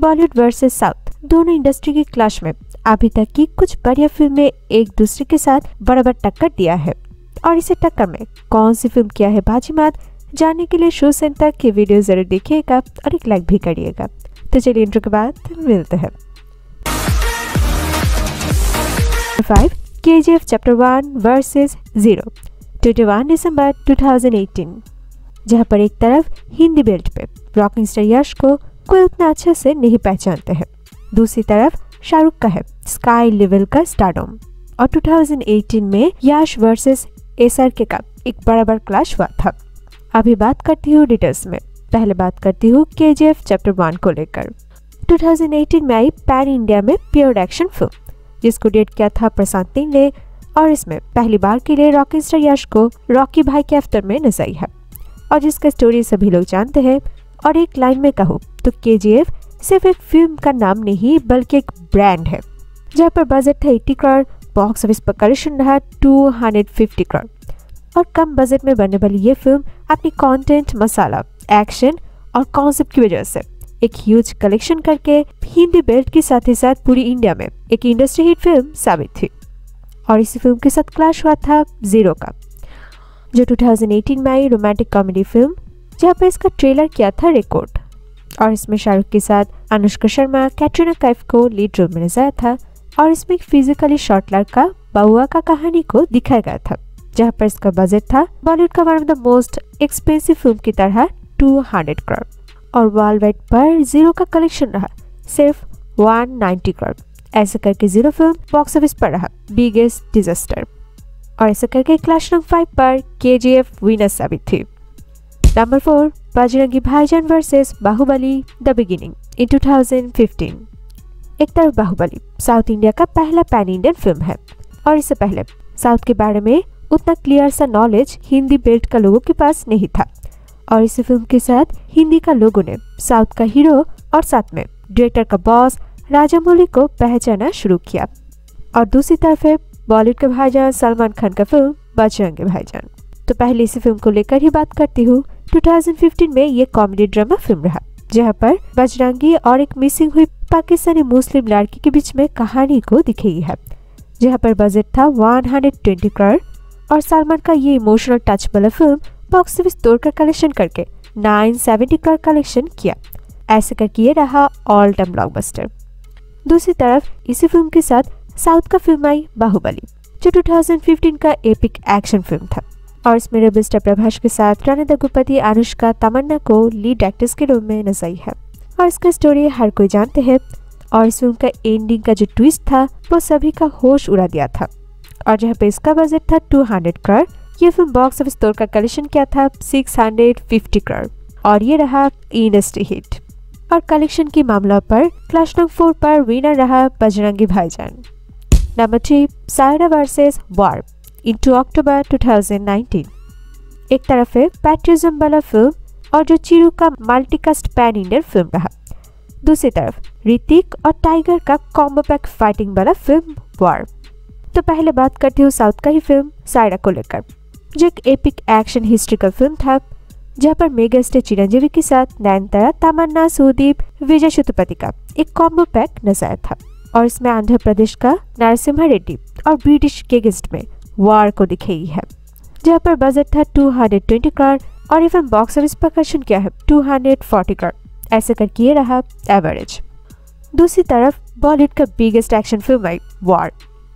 Bollywood versus south दोनों industry की clash में, अभी तक की कुछ बढ़िया फ़िल्में एक दूसरे के साथ बराबर टक्कर दिया है। और इसे टक्कर में, कौन सी फ़िल्म किया है बाजीमात जानने के लिए शो सेंट तक की वीडियो ज़रूर देखिएगा और एक लाइक भी करिएगा। तो चलिए इंट्रो के बाद मिलते हैं। Five K G F chapter one versus zero twenty one दिसंबर 2018 जहाँ पर एक तरफ़ हिंदी बेल्ट पे रॉकिंग स्टार यश को कोई उतना अच्छे से नहीं पहचानते हैं। दूसरी तरफ़, शाहरुख का है स्काई लेवल का स्टारडोम और 2018 में यश वर्सेस एसआर के का एक बड़ा क्लाश हुआ था। अभी बात करती हूँ डिटेल्स में। पहले बात करती हूँ के जी एफ़ चैप्टर वन को लेकर। 2018 में आई पैन इंडिया में प्योर एक्शन फ़िल्म जिसको डेट किया था प्रशांत ने और इसमें पहली बार के लिए रॉकी स्टार यश को रॉकी भाई के अफ्तर में नज़र आई है। और जिसका स्टोरी सभी लोग जानते हैं, और एक लाइन में कहूँ तो के सिर्फ़ एक फ़िल्म का नाम नहीं, बल्कि एक ब्रांड है, जहाँ पर बजट था एट्टी करोड़ बॉक्स ऑफ़िस पर कलेक्शन रहा टू हंड्रेड फिफ्टी करोड़ और कम बजट में बनने वाली ये फ़िल्म अपनी कंटेंट मसाला एक्शन और कॉन्सेप्ट की वजह से एक ह्यूज कलेक्शन करके हिंदी बेल्ट के साथ ही साथ पूरी इंडिया में एक इंडस्ट्री हिट फ़िल्म साबित थी और इसी फ़िल्म के साथ क्लैश हुआ था ज़ीरो का, जो 2018 में आई रोमांटिक कॉमेडी फ़िल्म जहाँ पर इसका ट्रेलर किया था रिकॉर्ड और इसमें शाहरुख के साथ अनुष्का शर्मा, कैटरीना कैफ को लीड रोल में नज़र था और इसमें एक फिजिकली शॉर्ट लड़का बहुआ का कहानी को दिखाया गया था, जहाँ पर इसका बजट था बॉलीवुड का one of the most expensive film की तरह 200 करोड़ और वर्ल्ड वाइड पर ज़ीरो का कलेक्शन रहा, सिर्फ़ 190 करोड़ ऐसा करके ज़ीरो फ़िल्म बॉक्स ऑफ़िस पर रहा बिगेस्ट डिजास्टर और ऐसा करके क्लास नंबर फाइव पर के जी एफ़ विनर साबित थी। Number four Bajrangi Bhaijaan versus Baahubali the beginning in 2015 एक तरफ़ बाहुबली, साउथ इंडिया का पहला पैन इंडियन फ़िल्म है, और इससे पहले, साउथ के बारे में उतना क्लियर सा नॉलेज हिंदी बेल्ट का लोगों के पास नहीं था, और इस फ़िल्म के साथ हिंदी का लोगों ने साउथ का हीरो और साथ में डायरेक्टर का बॉस राजा मौली को पहचाना शुरू किया। और दूसरी तरफ़ है बॉलीवुड के भाईजान सलमान खान का फ़िल्म बजरंगी भाईजान। तो पहले इसी फ़िल्म को लेकर ही बात करती हूँ। 2015 में ये कॉमेडी ड्रामा फ़िल्म रहा, जहाँ पर बजरंगी और एक मिसिंग हुई पाकिस्तानी मुस्लिम लड़की के बीच में कहानी को दिखाई है, जहाँ पर बजट था 120 करोड़ और सलमान का ये इमोशनल टच वाला फ़िल्म बॉक्स ऑफ़िस तोड़कर कलेक्शन करके 970 करोड़ कलेक्शन किया। ऐसे करके ये रहा ऑल टाइम ब्लॉकबस्टर दूसरी तरफ़ इसी फ़िल्म के साथ साउथ का फ़िल्म आई बाहुबली, जो 2015 का एपिक एक्शन फ़िल्म था। और इसमें रेबल स्टार प्रभाष के साथ रानी दगुपति अनुष्का तमन्ना को लीड एक्ट्रेस के रूप में नज़र आई है। और इसका स्टोरी हर कोई जानते हैं। और इस फ़िल्म का एंडिंग का जो ट्विस्ट था, वो सभी का होश उड़ा दिया था। और जहाँ पे इसका बजट था 200 करोड़ ये फ़िल्म बॉक्स ऑफ़िस तौर का कलेक्शन क्या था? 650 करोड़ और ये रहा इंडस्ट्री हिट और कलेक्शन के मामला पर क्लास नंबर फोर पर विनर रहा Bajrangi Bhaijaan. Number three Saira versus war two October 2019 एक तरफ़ है पैट्रिज्म वाला फ़िल्म और जो चिरू का मल्टीकास्ट पैन इंडियन फ़िल्म रहा। दूसरी तरफ़ ऋतिक और टाइगर का कॉम्बो पैक फाइटिंग वाला फ़िल्म वार तो पहले बात करती हूँ साउथ का ही फ़िल्म सायरा को लेकर। जो एक एपिक एक्शन हिस्ट्रिकल फ़िल्म था, जहाँ पर मेगा स्टार चिरंजीवी के साथ नयनतारा, तमन्ना, सुदीप, विजय शुतुपति का एक कॉम्बो पैक नज़र था। और इसमें आंध्र प्रदेश का नरसिम्हा रेड्डी और ब्रिटिश के गेस्ट में वार को दिखाई है, जहाँ पर बजट था 220 करोड़ और फ़िल्म बॉक्स ऑफ़िस पर कलेक्शन किया है 240 करोड़। ऐसे करके ये रहा एवरेज दूसरी तरफ़ बॉलीवुड का बिगेस्ट एक्शन फ़िल्म आई वार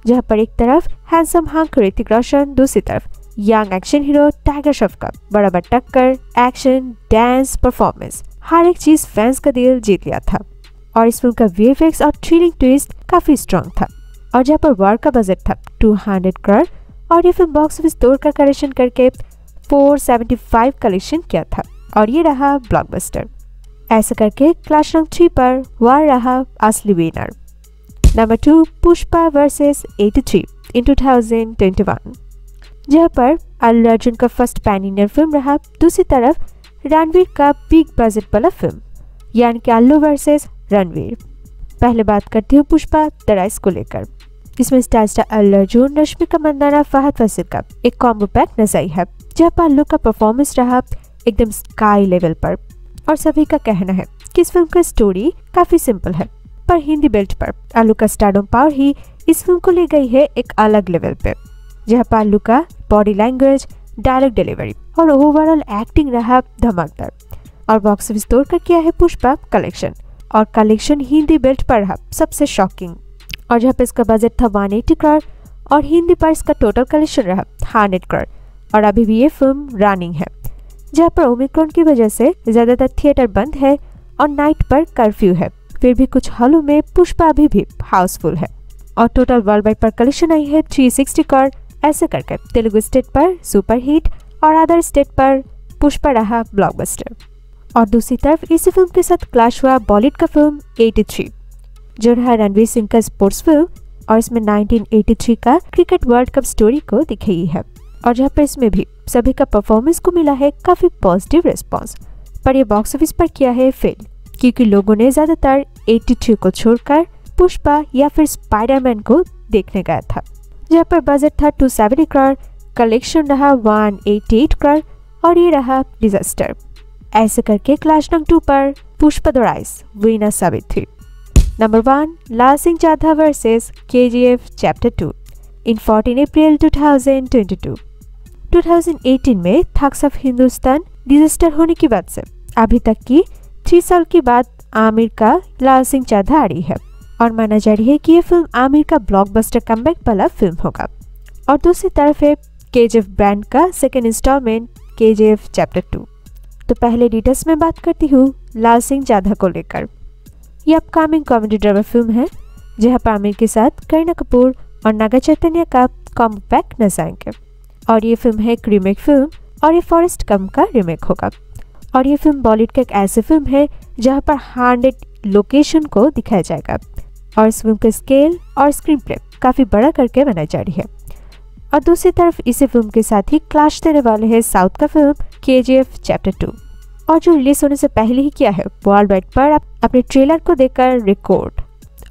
जहाँ पर एक तरफ़ हैंडसम हंक ऋतिक रोशन दूसरी तरफ़ young action hero Tiger Shroff का बड़ा टक्कर एक्शन डांस परफॉर्मेंस हर एक चीज़ फैंस का दिल जीत लिया था। और इस फ़िल्म का वी और थ्रिलिंग ट्विस्ट काफ़ी स्ट्रॉन्ग था। और जहाँ पर वार का बजट था 200 करोड़ और ये फ़िल्म बॉक्स ऑफ़िस तोड़कर कलेक्शन करके 475 कलेक्शन किया था। और ये रहा ब्लॉकबस्टर ऐसा करके क्लास रंग थ्री पर वार रहा असली winner number two Pushpa versus 83 in 2021 जहाँ पर अल्लू अर्जुन का फ़र्स्ट पैन इंडियन फ़िल्म रहा। दूसरी तरफ़ रणवीर का बिग बजट वाला फ़िल्म यानी कि अल्लू वर्सेस रणवीर। पहले बात करती हूँ पुष्पा दराइस को लेकर। इसमें स्टार स्टार अल्लू अर्जुन रश्मिका मंदाना फहद फसीर का एक कॉम्बो पैक नज़र है। जहाँ अल्लू का परफॉर्मेंस रहा एकदम स्काई लेवल पर। और सभी का कहना है कि इस फ़िल्म का स्टोरी काफ़ी सिंपल है, पर हिंदी बेल्ट पर। आलू का स्टार्डम पावर ही इस फ़िल्म को ले गई है एक अलग लेवल पे। जहाँ पर आलू का बॉडी लैंग्वेज डायलॉग डिलीवरी और ओवरऑल एक्टिंग रहा धमाकेदार। और बॉक्स ऑफ़िस तोड़कर किया है पुष्पा कलेक्शन और कलेक्शन हिंदी बेल्ट पर रहा सबसे शॉकिंग और जहाँ पे इसका बजट था वन एटी करोड़ और हिंदी पर इसका टोटल कलेक्शन रहा हंड्रेड करोड़ और अभी भी ये फ़िल्म रनिंग है। जहाँ पर ओमिक्रॉन की वजह से ज़्यादातर थिएटर बंद है और नाइट पर कर्फ्यू है। फिर भी कुछ हॉलों में पुष्पा अभी भी हाउसफुल है। और टोटल वर्ल्ड वाइड पर कलेक्शन आई है 360 करोड़ ऐसे करके तेलुगु स्टेट पर सुपर हिट और अदर स्टेट पर पुष्पा रहा ब्लॉकबस्टर और दूसरी तरफ़ इसी फ़िल्म के साथ क्लैश हुआ बॉलीवुड का फ़िल्म 83 जो रहा रणवीर सिंह का स्पोर्ट्स फ़िल्म और इसमें 1983 का क्रिकेट वर्ल्ड कप स्टोरी को दिखाई है। और जहाँ पर इसमें भी सभी का परफॉर्मेंस को मिला है काफ़ी पॉजिटिव रिस्पॉन्स पर यह बॉक्स ऑफ़िस पर किया है फेल क्योंकि लोगों ने ज़्यादातर 83 को छोड़कर पुष्पा या फिर स्पाइडरमैन को देखने गया था। जहाँ पर बजट था 270 करोड़ कलेक्शन रहा 188 करोड़ और ये रहा डिजास्टर ऐसे करके क्लास नंबर टू पर पुष्पा द राइस विनर साबित थी। Number one Laal Singh Chaddha versus KGF chapter two in 14 April 2022 2018 में थक्स ऑफ़ हिंदुस्तान डिजास्टर होने की बाद से। अभी तक की थ्री साल के बाद आमिर का लाल सिंह चाधा आ रही है और माना जा रही है कि ये फ़िल्म आमिर का ब्लॉकबस्टर कमबैक वाला फ़िल्म होगा। और दूसरी तरफ़ है के ब्रांड का सेकेंड इंस्टॉलमेंट के चैप्टर टू तो पहले डिटेल्स में बात करती हूँ लाल सिंह चाधा को लेकर। यह अपकमिंग कॉमेडी ड्रामा फ़िल्म है, जहाँ पर आमिर के साथ करीना कपूर और नागा चैतन्य का कॉम्बैक नज़र आएँगे और ये फ़िल्म है एक रीमेक फ़िल्म और ये फॉरेस्ट कम का रीमेक होगा। और ये फ़िल्म बॉलीवुड का एक ऐसी फ़िल्म है, जहाँ पर हंड्रेड लोकेशन को दिखाया जाएगा। और इस फ़िल्म का स्केल और स्क्रीन प्ले काफ़ी बड़ा करके बनाई जा रही है। और दूसरी तरफ़ इसी फ़िल्म के साथ ही क्लाश देने वाले हैं साउथ का फ़िल्म के चैप्टर टू और जो रिलीज़ होने से पहले ही किया है वर्ल्ड वाइड पर अपने ट्रेलर को देखकर रिकॉर्ड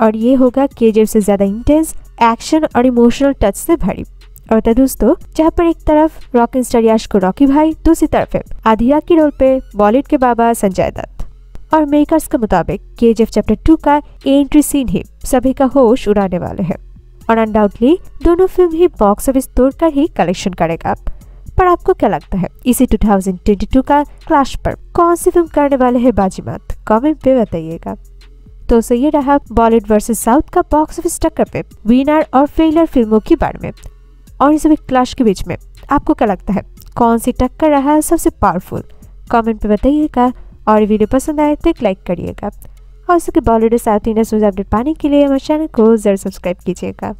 और ये होगा के से ज़्यादा इंटेंस एक्शन और इमोशनल टच से भरी। और तो दोस्तों, जहाँ पर एक तरफ़ रॉक स्टार यश को रॉकी भाई, दूसरी तरफ़ है आधिया की रोल पे बॉलीवुड के बाबा संजय दत्त। और मेकर्स के मुताबिक के चैप्टर टू का एंट्री सीन ही सभी का होश उड़ाने वाले हैं। और अनडाउटली दोनों फ़िल्म ही बॉक्स ऑफ़िस तोड़कर ही कलेक्शन करेगा। पर आपको क्या लगता है, इसी 2022 का क्लाश पर कौन सी फ़िल्म करने वाले हैं बाजीमात कमेंट पे बताइएगा। तो सही ये रहा बॉलीवुड वर्सेस साउथ का बॉक्स ऑफ़िस टक्कर पे विनर और फेलर फ़िल्मों के बारे में, और इस क्लाश के बीच में, आपको क्या लगता है? कौन सी टक्कर रहा सबसे पावरफुल कमेंट पे बताइएगा, और वीडियो पसंद आए तो एक लाइक करिएगा। और इसके बॉलीवुड साथ ही अपडेट पाने के लिए हमारे चैनल को ज़रूर सब्सक्राइब कीजिएगा।